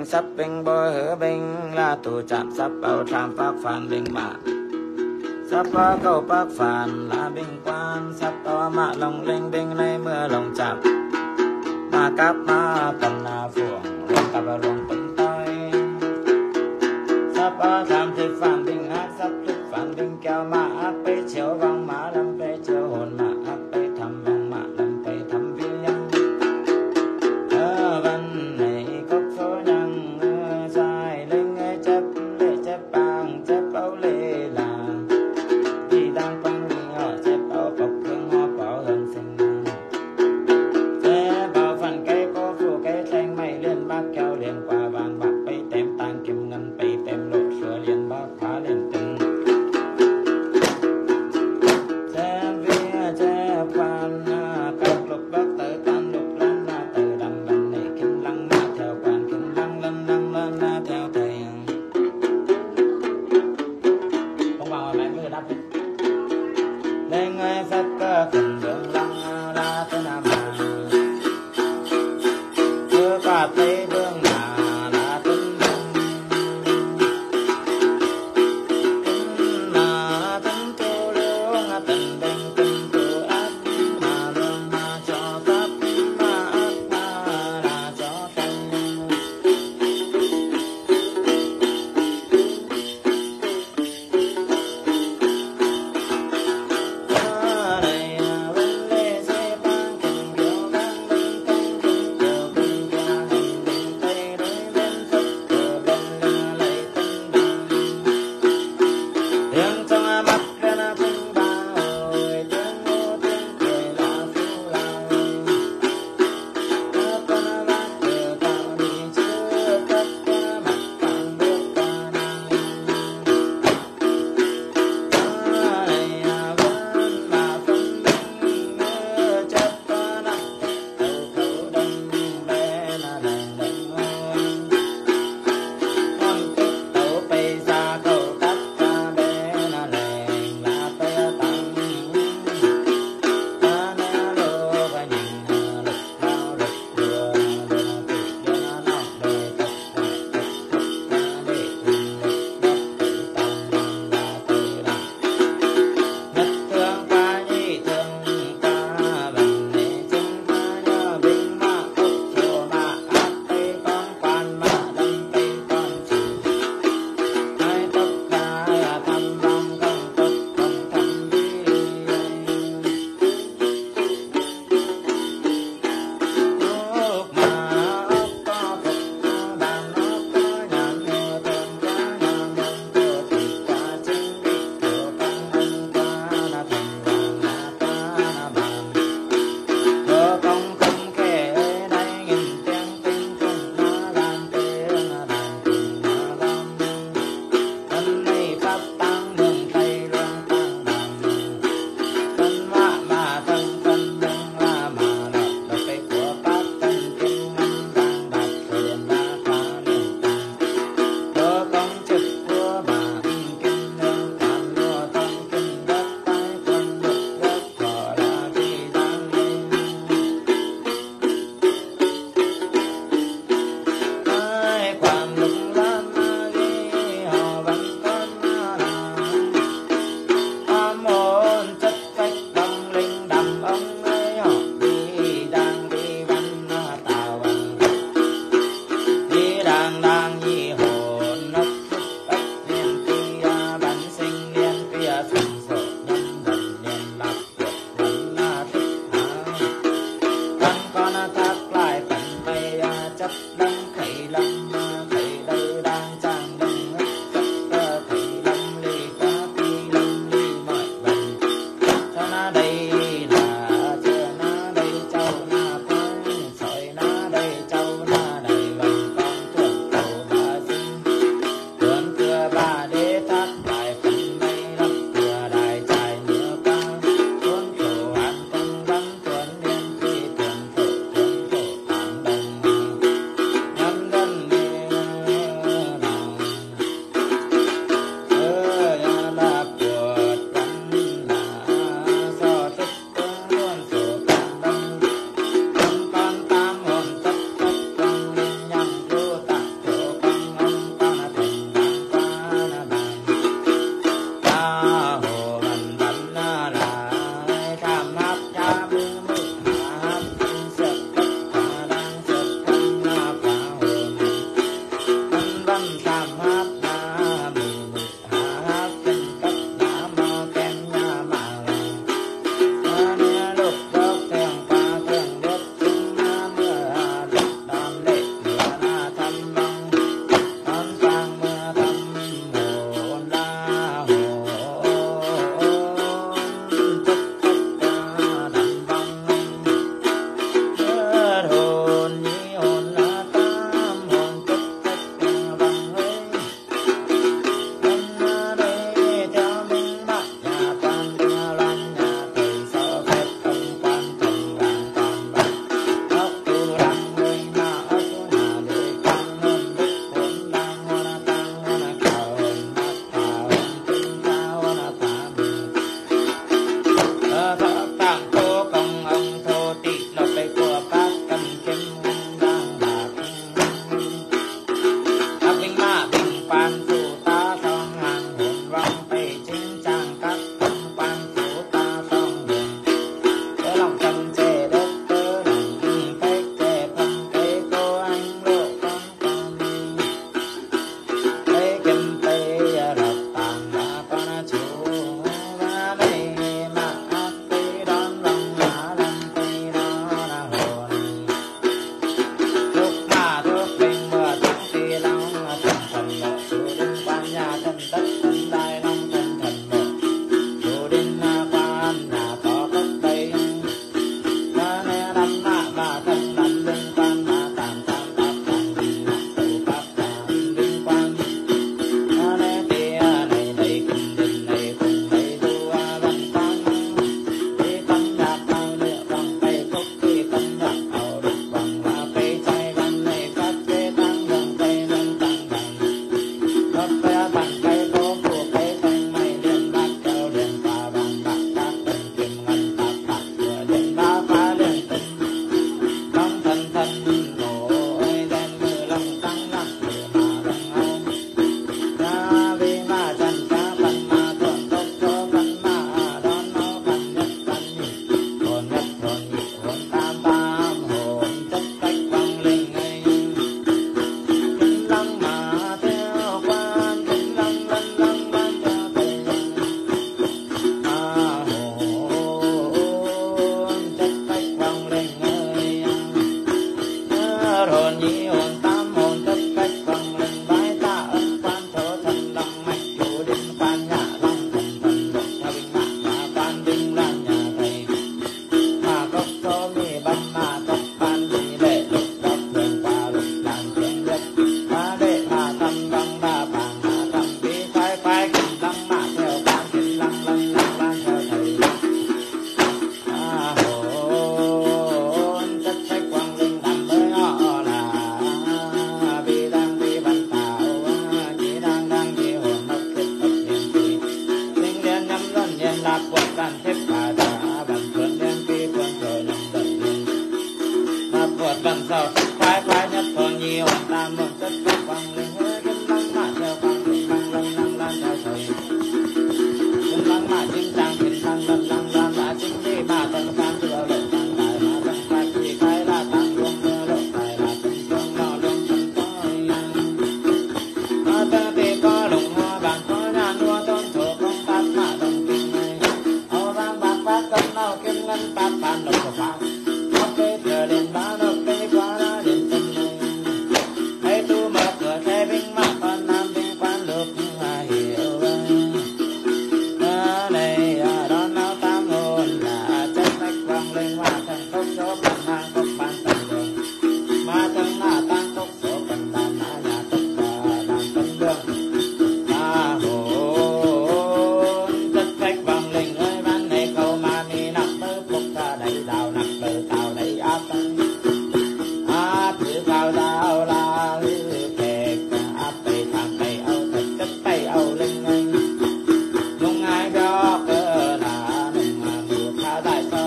bình sắp bình bơ hứa bình la tù chạm, sắp bầu trạm phát phản bình mạ. Sắp bao cầu phát phản là bình quan sắp bao mạ lòng linh bình nay mưa lòng chạm. Mà cáp, ma tần na phuồng lòng cặp và lòng tấn tay. Sắp bao trạm thì phản bình ác sắp tức phản bình kéo mạ áp bế chiếu vang, mã lòng đường house.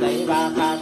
lấy ba ca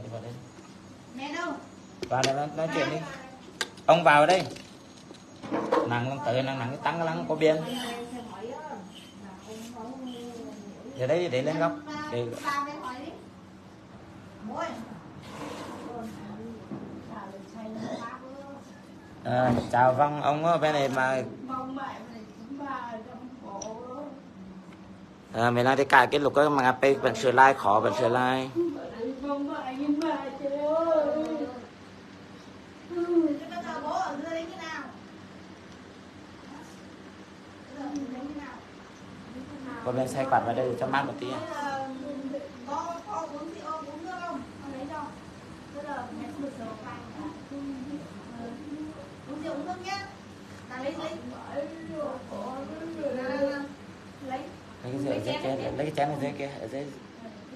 đây vào đây. Mẹ đâu? Vào đây nói chuyện đi. ông vào đây. Nàng lăng tự nàng nàng cái tăng lăng có biên. Giờ đấy để lên góc. để à, chào văn ông ở bên này mà à, mình đang đi cài cái lục cái mà pe bệnh sửa lai khó bệnh sửa lai còn bên xe quạt vào đây để cho mát một tí à. lấy cái gì kia lấy cái chén ở dưới kia ở dưới.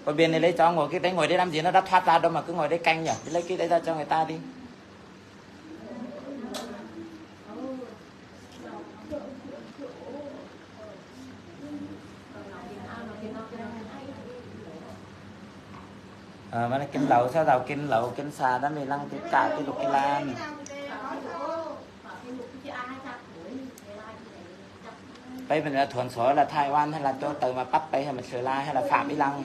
Còn bên này lấy cho ngồi cái đấy ngồi đây làm gì nó đã thoát ra đâu mà cứ ngồi đây canh nhỉ? Lấy cái đấy ra cho người ta đi. Ờ, mà nó kinh lậu, sao đầu kinh lậu kinh xà đó, mì lăng cái cà cái lục cái lan bây mình là thuần số là Thái Oan hay là tôi từ mà bắt bây hay mình sửa lai hay là phạm mỹ lăng.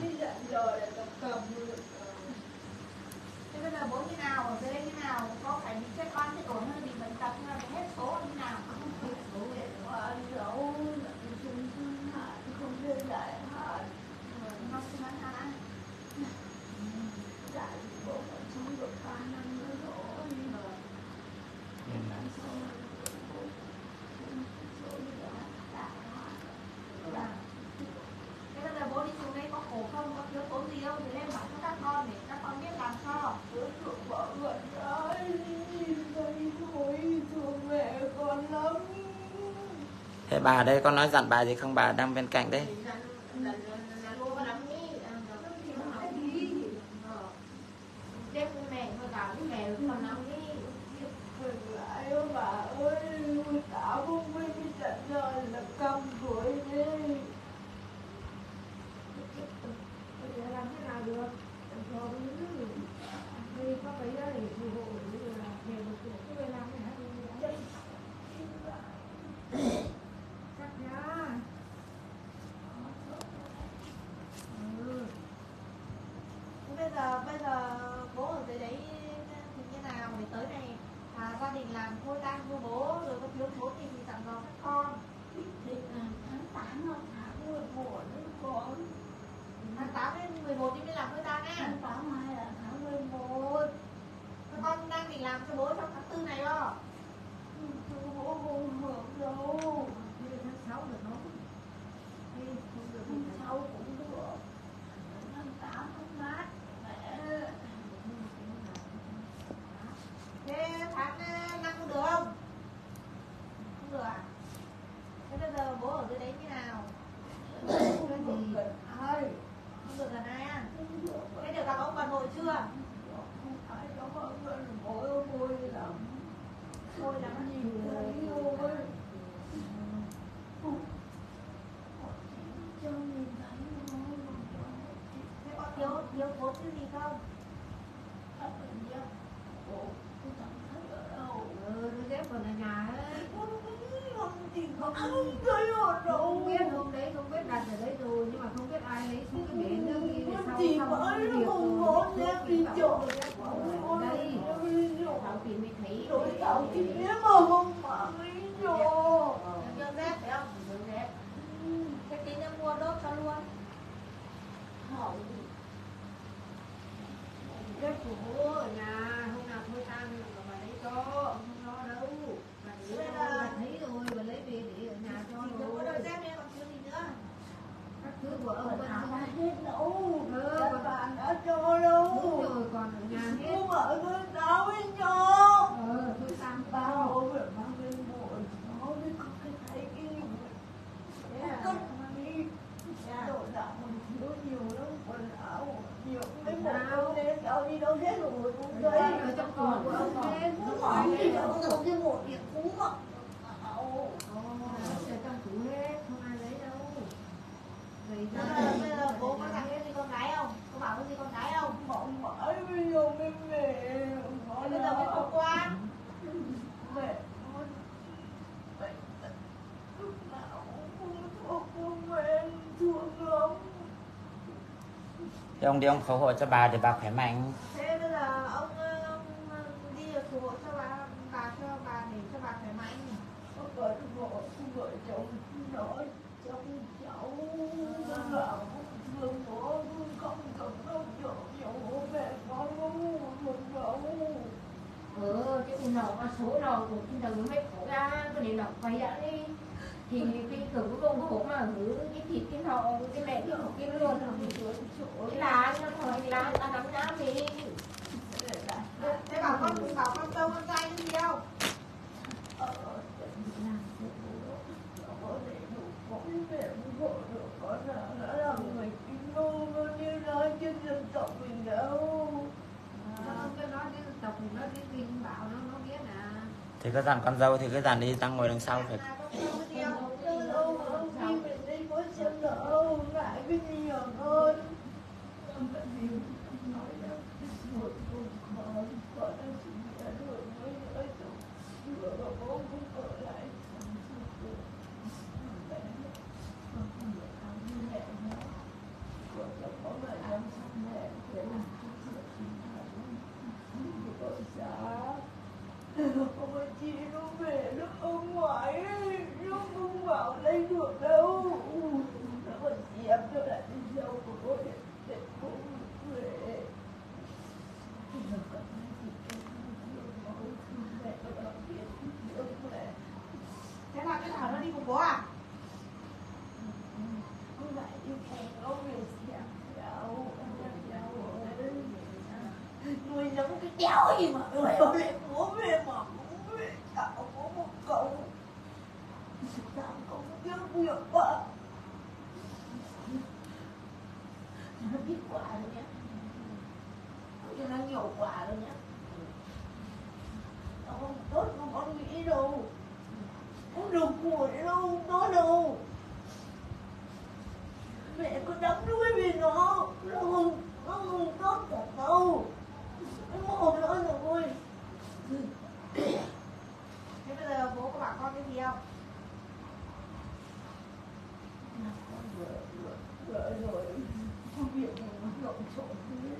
thế bà đây con nói dặn bà gì không? Bà đang bên cạnh đấy. Được. Rồi, Não, que mesmo. nào để đâu đi đâu hết rồi một cái trong còn của ông thế cũng hỏi gì đâu không cái một ờ, việc cũ mà trong tủ hết không ai lấy đâu. Vậy là bây giờ bố có thằng cái gì con gái không? Có bảo cái gì con gái không? Bỏ bỏ đi bây thì ông đi ông khấu hộ cho bà để bà khỏe mạnh. Thế bây giờ ông, ờ, ông ờ, đi phù hộ cho bà bà cho bà để cho bà khỏe mạnh. Có vợ vợ vợ chồng nói chồng cháu bảo vương bố vương không cần đâu vợ vợ mẹ con vương bố ừ chứ nộp số rồi cũng đầu mấy khổ ra cái này nộp vậy. đã đi thì cái cử công khổ mà hử cái thịt cái nọ cái mẹ cái hộp cái luôn. Cái lá nó thôi cái lá ta nắm nhá đi. Thế bảo con bảo con dâu con trai đi đâu? Nó cái nói cái tộc mình nó cái kinh bảo nó nó biết là thì cứ dặn con dâu thì cứ dặn đi tăng ngồi đằng sau phải là con dâu đi đâu Ôi chị nó về nó ông ngoại ấy, nó không vào đây được đâu Nó còn dẹp cho lại đi dâu của cô để để cô về thế là cái thảo nó đi cùng bố à Không phải yêu cầu nó về dẹp dâu dâu Nuôi giống cái đéo gì mà nuôi ở lại bố về mà bố về tạo bố một cậu Tao không biết việc quá nó quả quả nhé. Nhá cho nó nhiều quả luôn nhá Nó không tốt không con nghĩ đâu Không được của đâu, không tốt đâu Mẹ có đắm đuôi vì nó. Nó không, nó không tốt cả đâu. Nó mồm nó rồi thế bây giờ bố có bảo con cái gì không Vợ, vợ, vợ rồi Không việc gì nó lộn xộn thế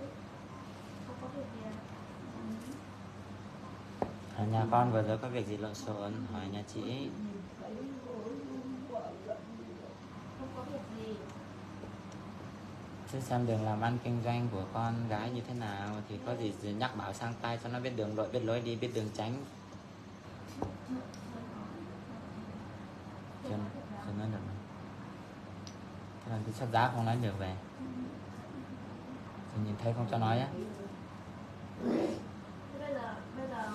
không có việc gì à ở nhà con vừa rồi có việc gì lộn xộn? Hỏi nhà chị. Chứ xem đường làm ăn kinh doanh của con gái như thế nào, thì có gì nhắc bảo sang tay cho nó biết đường lội, biết lối đi, biết đường tránh. Chưa nói được. Thế là thì giá không nói được về. Thì nhìn thấy không cho nói á. Bây giờ bây giờ